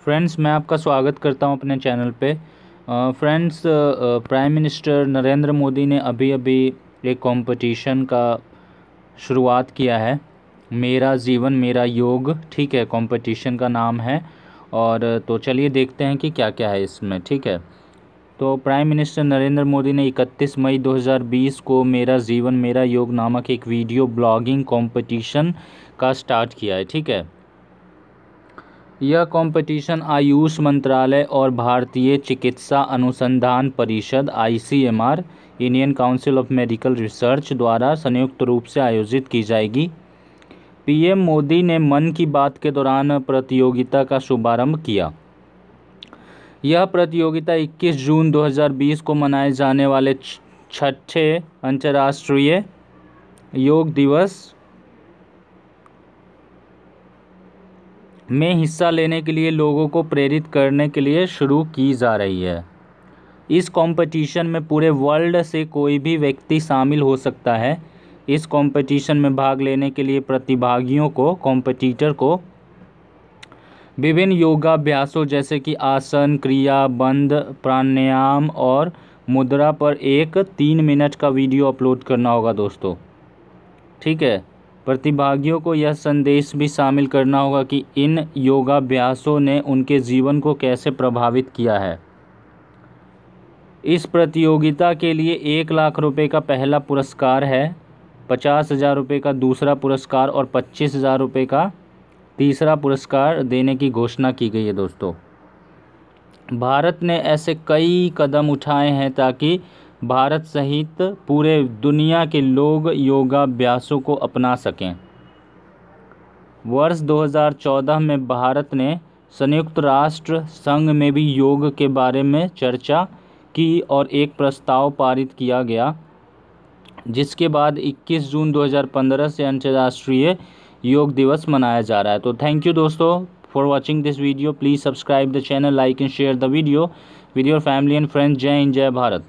Friends मैं आपका स्वागत करता हूँ अपने चैनल पे। Friends prime minister Narendra Modi ने अभी अभी एक कंपटीशन का शुरुआत किया है। मेरा जीवन, मेरा योग, ठीक है कंपटीशन का नाम है। और तो चलिए देखते हैं कि क्या क्या है इसमें, ठीक है। तो प्राइम मिनिस्टर नरेंद्र मोदी ने 31 मई 2020 को मेरा जीवन, मेरा योग नामक एक वीडियो ब्लॉगिंग कंपटीशन का स्टार्ट किया है, ठीक है। यह कंपटीशन आयुष मंत्रालय और भारतीय चिकित्सा अनुसंधान परिषद ICMR Indian council of medical research द्वारा संयुक्त रूप से आयोजित की जाएगी। पीएम मोदी ने मन की बात के दौरान प्रतियोगिता का शुभारंभ किया। यह प्रतियोगिता 21 जून 2020 को मनाए जाने वाले छठे अंतर्राष्ट्रीय योग दिवस में हिस्सा लेने के लिए लोगों को प्रेरित करने के लिए शुरू की जा रही है। इस कंपटीशन में पूरे वर्ल्ड से कोई भी व्यक्ति शामिल हो सकता है। इस कंपटीशन में भाग लेने के लिए प्रतिभागियों को कॉम्पिटिटर को विभिन्न योगाभ्यासों जैसे कि आसन, क्रिया, बंद, प्राणायाम और मुद्रा पर एक तीन मिनट का वीडियो अपलोड करना होगा दोस्तों। ठीक है? प्रतिभागियों को यह संदेश भी शामिल करना होगा कि इन योगाभ्यासों ने उनके जीवन को कैसे प्रभावित किया है। इस प्रतियोगिता के लिए एक लाख रुपए का पहला पुरस्कार है, पचास हज़ार रुपये का दूसरा पुरस्कार और पच्चीस हज़ार रुपये का तीसरा पुरस्कार देने की घोषणा की गई है दोस्तों। भारत ने ऐसे कई कदम उठाए हैं ताकि भारत सहित पूरे दुनिया के लोग योगाभ्यासों को अपना सकें। वर्ष 2014 में भारत ने संयुक्त राष्ट्र संघ में भी योग के बारे में चर्चा की और एक प्रस्ताव पारित किया गया, जिसके बाद 21 जून 2015 से अंतर्राष्ट्रीय योग दिवस मनाया जा रहा है। तो थैंक यू दोस्तों for watching this video please subscribe the channel like and share the video with your family and friends जय हिंद, जय भारत।